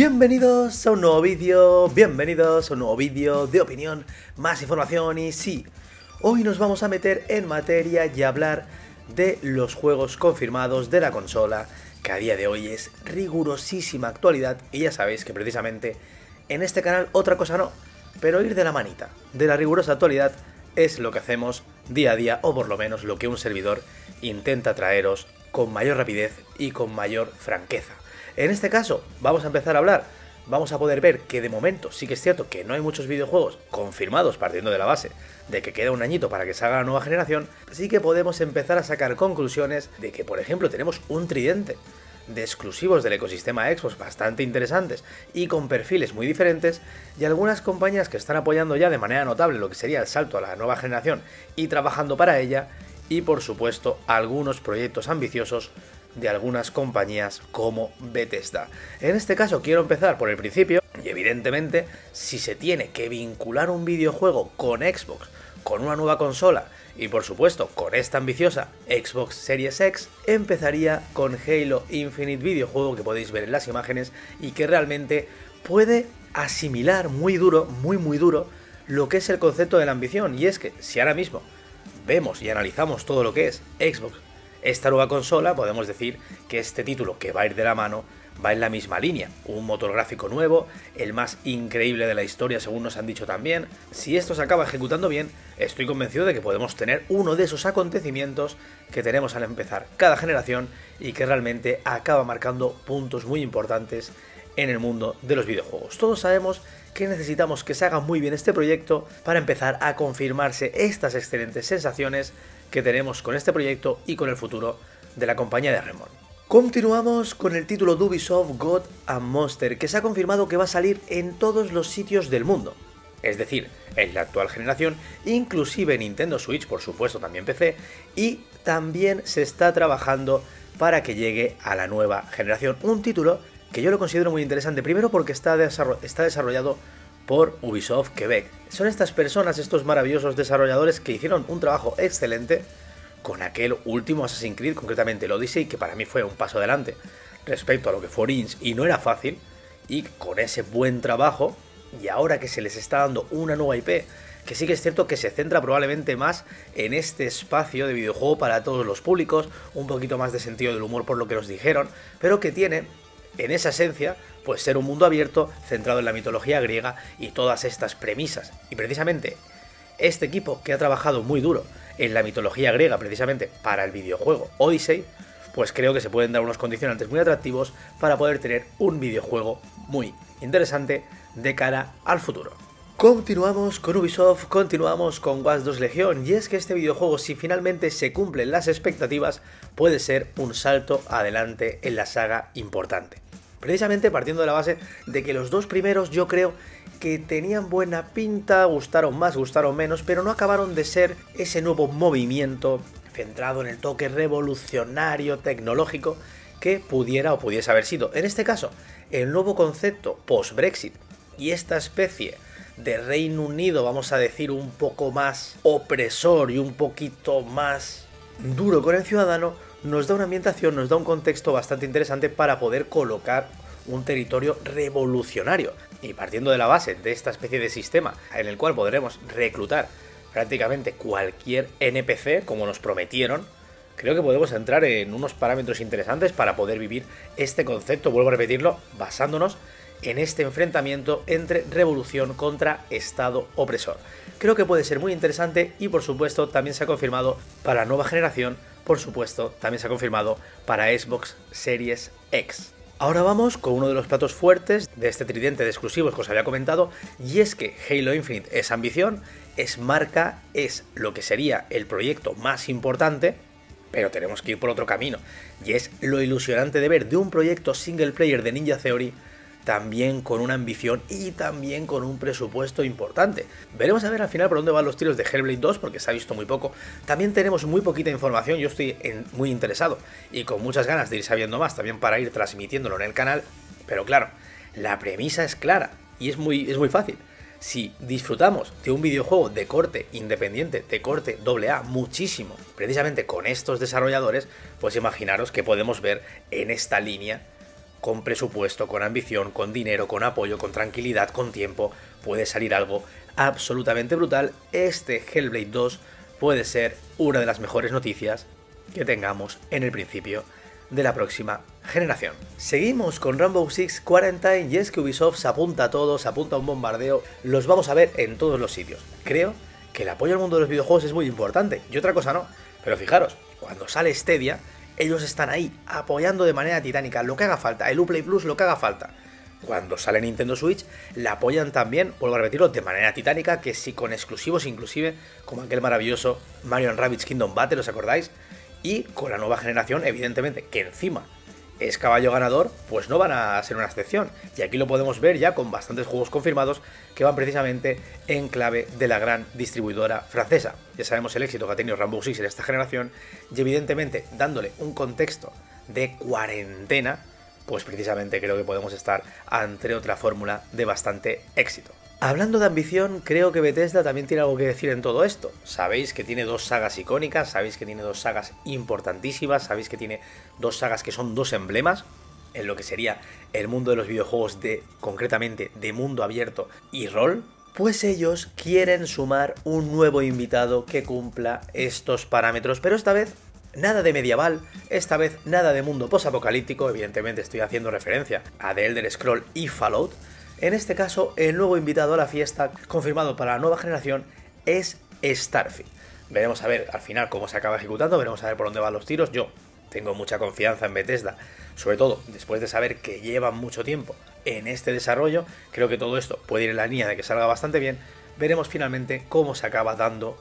Bienvenidos a un nuevo vídeo, bienvenidos a un nuevo vídeo de opinión, más información y sí, hoy nos vamos a meter en materia y hablar de los juegos confirmados de la consola, que a día de hoy es rigurosísima actualidad y ya sabéis que precisamente en este canal otra cosa no, pero ir de la manita, de la rigurosa actualidad es lo que hacemos día a día o por lo menos lo que un servidor intenta traeros con mayor rapidez y con mayor franqueza. En este caso, vamos a empezar a hablar. Vamos a poder ver que de momento sí que es cierto que no hay muchos videojuegos confirmados partiendo de la base de que queda un añito para que salga la nueva generación, sí que podemos empezar a sacar conclusiones de que, por ejemplo, tenemos un tridente de exclusivos del ecosistema Xbox bastante interesantes y con perfiles muy diferentes, y algunas compañías que están apoyando ya de manera notable lo que sería el salto a la nueva generación y trabajando para ella, y por supuesto algunos proyectos ambiciosos de algunas compañías como Bethesda. En este caso quiero empezar por el principio y evidentemente si se tiene que vincular un videojuego con Xbox, con una nueva consola y por supuesto con esta ambiciosa Xbox Series X, empezaría con Halo Infinite videojuego que podéis ver en las imágenes y que realmente puede asimilar muy duro, muy muy duro, lo que es el concepto de la ambición y es que si ahora mismo vemos y analizamos todo lo que es Xbox esta nueva consola podemos decir que este título que va a ir de la mano va en la misma línea, un motor gráfico nuevo, el más increíble de la historia según nos han dicho también. Si esto se acaba ejecutando bien, estoy convencido de que podemos tener uno de esos acontecimientos que tenemos al empezar cada generación y que realmente acaba marcando puntos muy importantes en el mundo de los videojuegos. Todos sabemos que necesitamos que se haga muy bien este proyecto para empezar a confirmarse estas excelentes sensaciones que tenemos con este proyecto y con el futuro de la compañía de Remon. Continuamos con el título Ubisoft God and Monster, que se ha confirmado que va a salir en todos los sitios del mundo. Es decir, en la actual generación, inclusive Nintendo Switch, por supuesto también PC, y también se está trabajando para que llegue a la nueva generación. Un título que yo lo considero muy interesante, primero porque está desarrollado por Ubisoft Quebec. Son estas personas, estos maravillosos desarrolladores que hicieron un trabajo excelente con aquel último Assassin's Creed, concretamente el Odyssey, que para mí fue un paso adelante respecto a lo que fue Origins y no era fácil, y con ese buen trabajo, y ahora que se les está dando una nueva IP, que sí que es cierto que se centra probablemente más en este espacio de videojuego para todos los públicos, un poquito más de sentido del humor por lo que nos dijeron, pero que tiene en esa esencia, pues ser un mundo abierto centrado en la mitología griega y todas estas premisas. Y precisamente este equipo que ha trabajado muy duro en la mitología griega precisamente para el videojuego Odyssey, pues creo que se pueden dar unos condicionantes muy atractivos para poder tener un videojuego muy interesante de cara al futuro. Continuamos con Ubisoft, continuamos con Watch 2 Legion y es que este videojuego si finalmente se cumplen las expectativas puede ser un salto adelante en la saga importante. Precisamente partiendo de la base de que los dos primeros yo creo que tenían buena pinta, gustaron más, gustaron menos, pero no acabaron de ser ese nuevo movimiento centrado en el toque revolucionario tecnológico que pudiera o pudiese haber sido. En este caso, el nuevo concepto post-Brexit y esta especie de Reino Unido, vamos a decir, un poco más opresor y un poquito más duro con el ciudadano, nos da una ambientación, nos da un contexto bastante interesante para poder colocar un territorio revolucionario. Y partiendo de la base de esta especie de sistema en el cual podremos reclutar prácticamente cualquier NPC, como nos prometieron, creo que podemos entrar en unos parámetros interesantes para poder vivir este concepto, vuelvo a repetirlo, basándonos en este enfrentamiento entre revolución contra Estado opresor. Creo que puede ser muy interesante y por supuesto también se ha confirmado para la nueva generación por supuesto, también se ha confirmado para Xbox Series X. Ahora vamos con uno de los platos fuertes de este tridente de exclusivos que os había comentado, y es que Halo Infinite es ambición, es marca, es lo que sería el proyecto más importante, pero tenemos que ir por otro camino, y es lo ilusionante de ver de un proyecto single player de Ninja Theory también con una ambición y también con un presupuesto importante. Veremos a ver al final por dónde van los tiros de Hellblade 2 porque se ha visto muy poco. También tenemos muy poquita información, yo estoy muy interesado y con muchas ganas de ir sabiendo más también para ir transmitiéndolo en el canal. Pero claro, la premisa es clara y es muy, es muy fácil. Si disfrutamos de un videojuego de corte independiente, de corte AA, muchísimo, precisamente con estos desarrolladores, pues imaginaros que podemos ver en esta línea con presupuesto, con ambición, con dinero, con apoyo, con tranquilidad, con tiempo, puede salir algo absolutamente brutal. Este Hellblade 2 puede ser una de las mejores noticias que tengamos en el principio de la próxima generación. Seguimos con Rainbow Six Quarantine y es que Ubisoft se apunta a todos, se apunta a un bombardeo, los vamos a ver en todos los sitios. Creo que el apoyo al mundo de los videojuegos es muy importante y otra cosa no, pero fijaros, cuando sale Stadia, ellos están ahí apoyando de manera titánica lo que haga falta, el Uplay Plus lo que haga falta. Cuando sale Nintendo Switch, la apoyan también, vuelvo a repetirlo, de manera titánica, que sí con exclusivos inclusive, como aquel maravilloso Mario Rabbids Kingdom Battle, ¿os acordáis? Y con la nueva generación, evidentemente, que encima es caballo ganador, pues no van a ser una excepción. Y aquí lo podemos ver ya con bastantes juegos confirmados que van precisamente en clave de la gran distribuidora francesa. Ya sabemos el éxito que ha tenido Rainbow Six en esta generación y evidentemente dándole un contexto de cuarentena, pues precisamente creo que podemos estar ante otra fórmula de bastante éxito. Hablando de ambición, creo que Bethesda también tiene algo que decir en todo esto. Sabéis que tiene dos sagas icónicas, sabéis que tiene dos sagas importantísimas, sabéis que tiene dos sagas que son dos emblemas en lo que sería el mundo de los videojuegos de concretamente de mundo abierto y rol. Pues ellos quieren sumar un nuevo invitado que cumpla estos parámetros, pero esta vez nada de medieval, esta vez nada de mundo posapocalíptico, evidentemente estoy haciendo referencia a The Elder Scroll y Fallout, en este caso, el nuevo invitado a la fiesta, confirmado para la nueva generación, es Starfield. Veremos a ver al final cómo se acaba ejecutando, veremos a ver por dónde van los tiros. Yo tengo mucha confianza en Bethesda, sobre todo después de saber que llevan mucho tiempo en este desarrollo. Creo que todo esto puede ir en la línea de que salga bastante bien. Veremos finalmente cómo se acaba dando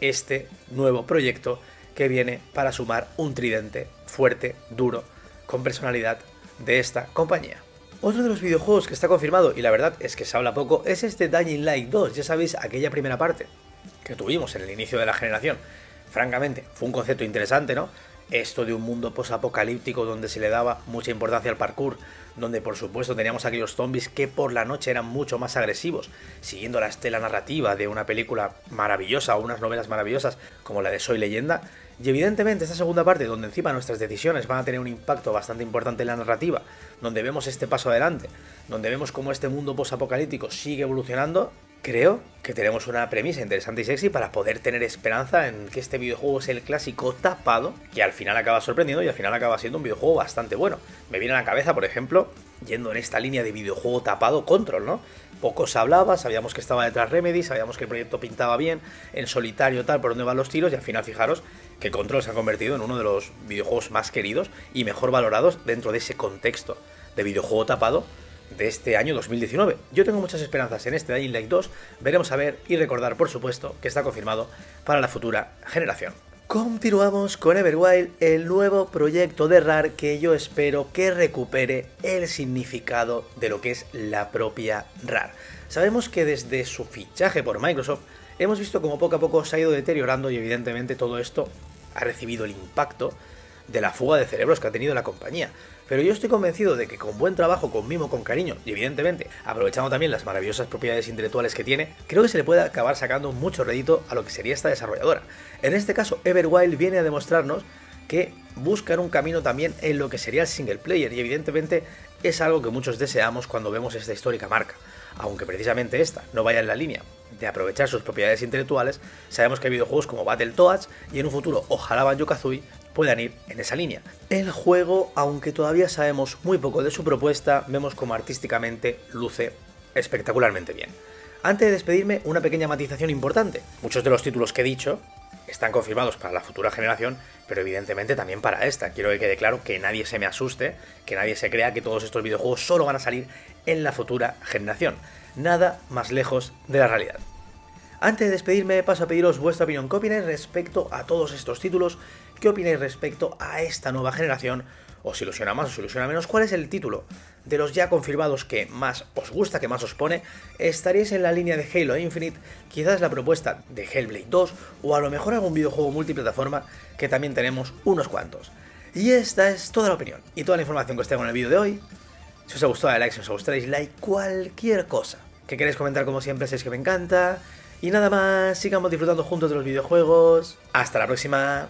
este nuevo proyecto que viene para sumar un tridente fuerte, duro, con personalidad de esta compañía. Otro de los videojuegos que está confirmado, y la verdad es que se habla poco, es este Dying Light 2, ya sabéis, aquella primera parte que tuvimos en el inicio de la generación. Francamente, fue un concepto interesante, ¿no? Esto de un mundo posapocalíptico donde se le daba mucha importancia al parkour, donde por supuesto teníamos aquellos zombies que por la noche eran mucho más agresivos, siguiendo la estela narrativa de una película maravillosa o unas novelas maravillosas como la de Soy leyenda, y evidentemente esta segunda parte, donde encima nuestras decisiones van a tener un impacto bastante importante en la narrativa, donde vemos este paso adelante, donde vemos cómo este mundo post-apocalíptico sigue evolucionando, creo que tenemos una premisa interesante y sexy para poder tener esperanza en que este videojuego es el clásico tapado, que al final acaba sorprendiendo y al final acaba siendo un videojuego bastante bueno. Me viene a la cabeza, por ejemplo, yendo en esta línea de videojuego tapado Control, ¿no? Poco se hablaba, sabíamos que estaba detrás Remedy, sabíamos que el proyecto pintaba bien, en solitario tal, por dónde van los tiros, y al final fijaros que Control se ha convertido en uno de los videojuegos más queridos y mejor valorados dentro de ese contexto de videojuego tapado de este año 2019. Yo tengo muchas esperanzas en este Dying Light 2, veremos a ver y recordar por supuesto que está confirmado para la futura generación. Continuamos con Everwild, el nuevo proyecto de RAR que yo espero que recupere el significado de lo que es la propia RAR. Sabemos que desde su fichaje por Microsoft hemos visto como poco a poco se ha ido deteriorando y evidentemente todo esto ha recibido el impacto de la fuga de cerebros que ha tenido la compañía. Pero yo estoy convencido de que con buen trabajo, con mimo, con cariño y evidentemente aprovechando también las maravillosas propiedades intelectuales que tiene, creo que se le puede acabar sacando mucho rédito a lo que sería esta desarrolladora. En este caso, Everwild viene a demostrarnos que buscan un camino también en lo que sería el single player y evidentemente es algo que muchos deseamos cuando vemos esta histórica marca. Aunque precisamente esta no vaya en la línea de aprovechar sus propiedades intelectuales, sabemos que hay videojuegos como Battletoads y en un futuro ojalá Banjo-Kazooie puedan ir en esa línea. El juego, aunque todavía sabemos muy poco de su propuesta, vemos como artísticamente luce espectacularmente bien. Antes de despedirme, una pequeña matización importante. Muchos de los títulos que he dicho están confirmados para la futura generación, pero evidentemente también para esta. Quiero que quede claro que nadie se me asuste, que nadie se crea que todos estos videojuegos solo van a salir en la futura generación. Nada más lejos de la realidad. Antes de despedirme, paso a pediros vuestra opinión. ¿Qué opináis respecto a todos estos títulos? ¿Qué opináis respecto a esta nueva generación? ¿Os ilusiona más, os ilusiona menos? ¿Cuál es el título de los ya confirmados que más os gusta, que más os pone? ¿Estaríais en la línea de Halo Infinite? Quizás la propuesta de Hellblade 2 o a lo mejor algún videojuego multiplataforma que también tenemos unos cuantos. Y esta es toda la opinión y toda la información que os tengo en el vídeo de hoy. Si os ha gustado, dale like, si os ha like, cualquier cosa que queréis comentar como siempre, si es que me encanta. Y nada más, sigamos disfrutando juntos de los videojuegos. Hasta la próxima.